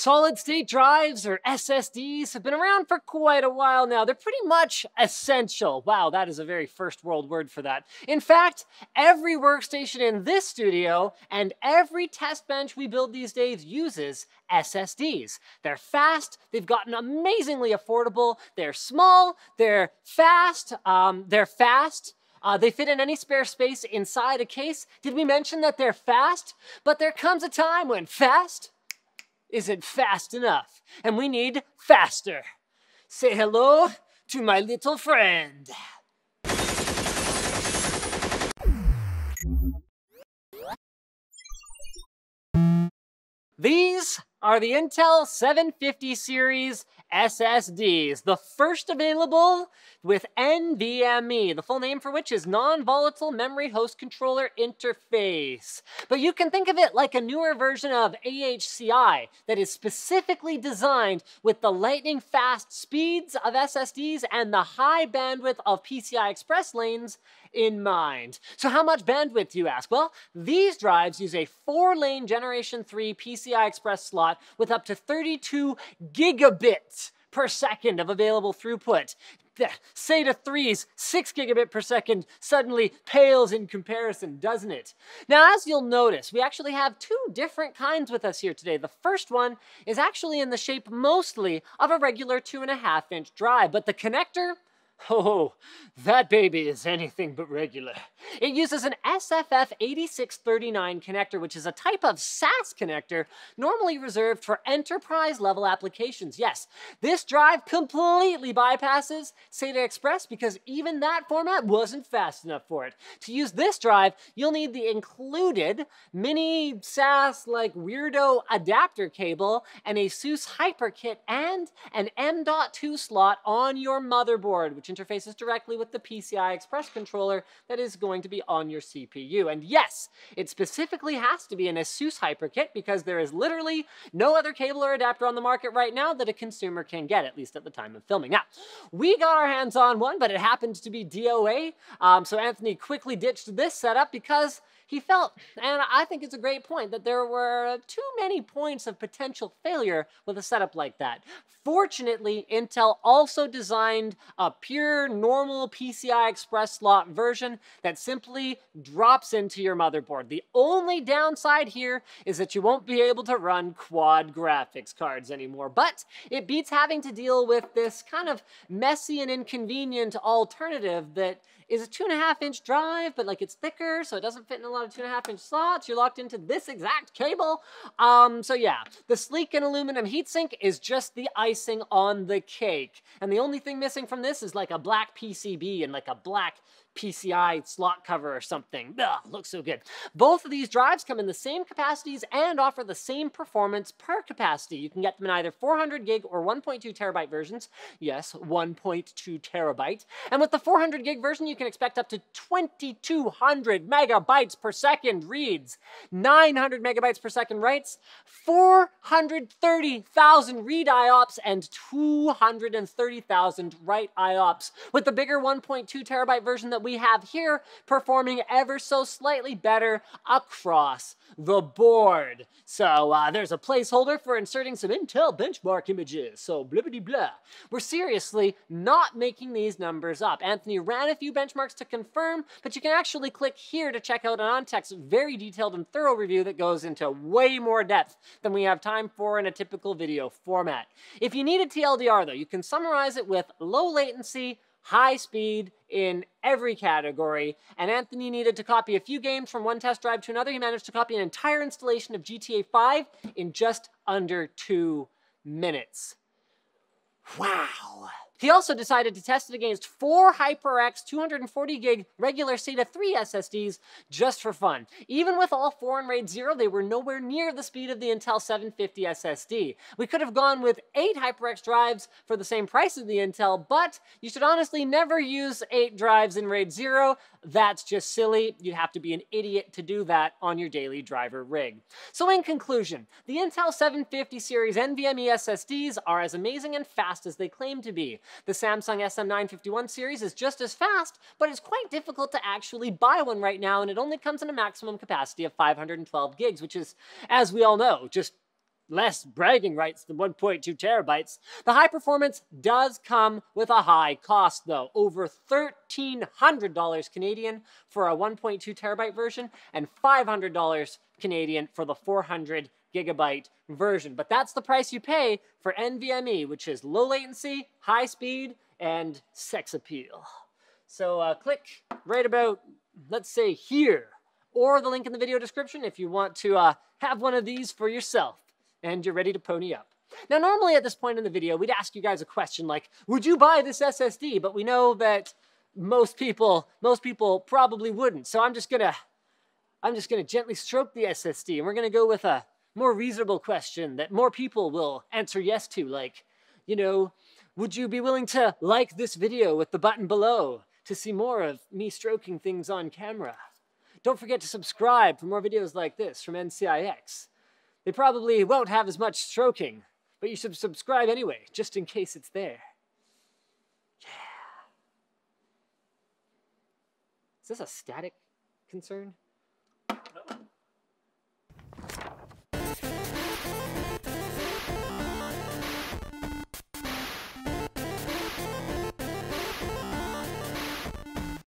Solid state drives, or SSDs, have been around for quite a while now. They're pretty much essential. Wow, that is a very first world word for that. In fact, every workstation in this studio and every test bench we build these days uses SSDs. They're fast, they've gotten amazingly affordable, they're small, they're fast, um, they're fast, uh, they fit in any spare space inside a case. Did we mention that they're fast? But there comes a time when fast isn't fast enough, and we need faster. Say hello to my little friend. These are the Intel 750 series SSDs, the first available with NVMe, the full name for which is Non-Volatile Memory Host Controller Interface. But you can think of it like a newer version of AHCI that is specifically designed with the lightning fast speeds of SSDs and the high bandwidth of PCI Express lanes in mind. So how much bandwidth, do you ask? Well, these drives use a four-lane Generation 3 PCI Express slot with up to 32 gigabits per second of available through-put. SATA 3's 6 gigabit per second suddenly pales in comparison, doesn't it? Now, as you'll notice, we actually have two different kinds with us here today. The first one is actually in the shape mostly of a regular 2.5 inch drive, but the connector Oh, that baby is anything but regular. It uses an SFF8639 connector, which is a type of SAS connector normally reserved for enterprise-level applications. Yes, this drive completely bypasses SATA Express because even that format wasn't fast enough for it. To use this drive, you'll need the included mini SAS like weirdo adapter cable and ASUS HyperKit and an M.2 slot on your motherboard, which interfaces directly with the PCI Express controller that is going to be on your CPU. And yes, it specifically has to be an ASUS HyperKit because there is literally no other cable or adapter on the market right now that a consumer can get, at least at the time of filming. Now, we got our hands on one, but it happened to be DOA, um, so Anthony quickly ditched this setup because he felt, and I think it's a great point, that there were too many points of potential failure with a setup like that. Fortunately, Intel also designed a pure normal PCI Express slot version that simply drops into your motherboard. The only downside here is that you won't be able to run quad graphics cards anymore, but it beats having to deal with this kind of messy and inconvenient alternative that is a two and a half inch drive, but like it's thicker, so it doesn't fit in a lot of two and a half inch slots. You're locked into this exact cable. Um, so yeah, the sleek and aluminum heatsink is just the icing on the cake. And the only thing missing from this is like a black PCB and like a black PCI slot cover or something. Ugh, looks so good. Both of these drives come in the same capacities and offer the same performance per capacity. You can get them in either 400 gig or 1.2 terabyte versions. Yes, 1.2 terabyte. And with the 400 gig version, you can expect up to 2200 megabytes per second reads, 900 megabytes per second writes, 430,000 read IOPS, and 230,000 write IOPS. With the bigger 1.2 terabyte version that that we have here performing ever so slightly better across the board. So uh, there's a placeholder for inserting some Intel benchmark images, so blibbity blah. We're seriously not making these numbers up. Anthony ran a few benchmarks to confirm, but you can actually click here to check out AnandTech's very detailed and thorough review that goes into way more depth than we have time for in a typical video format. If you need a TLDR though, you can summarize it with low latency, high speed in every category, and Anthony needed to copy a few games from one test drive to another. He managed to copy an entire installation of GTA 5 in just under two minutes. Wow. He also decided to test it against four HyperX 240 gig regular SATA 3 SSDs just for fun. Even with all four in RAID 0, they were nowhere near the speed of the Intel 750 SSD. We could have gone with eight HyperX drives for the same price as the Intel, but you should honestly never use eight drives in RAID 0. That's just silly. You'd have to be an idiot to do that on your daily driver rig. So in conclusion, the Intel 750 series NVMe SSDs are as amazing and fast as they claim to be. The Samsung SM951 series is just as fast, but it's quite difficult to actually buy one right now, and it only comes in a maximum capacity of 512 gigs, which is, as we all know, just less bragging rights than 1.2 terabytes. The high performance does come with a high cost though, over $1,300 Canadian for a 1.2 terabyte version and $500 Canadian for the 400 gigabyte version. But that's the price you pay for NVMe, which is low latency, high speed, and sex appeal. So uh, click right about, let's say here, or the link in the video description if you want to uh, have one of these for yourself and you're ready to pony up. Now, normally at this point in the video, we'd ask you guys a question like, would you buy this SSD? But we know that most people, most people probably wouldn't. So I'm just gonna, I'm just gonna gently stroke the SSD and we're gonna go with a more reasonable question that more people will answer yes to, like, you know, would you be willing to like this video with the button below to see more of me stroking things on camera? Don't forget to subscribe for more videos like this from NCIX. They probably won't have as much stroking, but you should subscribe anyway, just in case it's there. Yeah. Is this a static concern?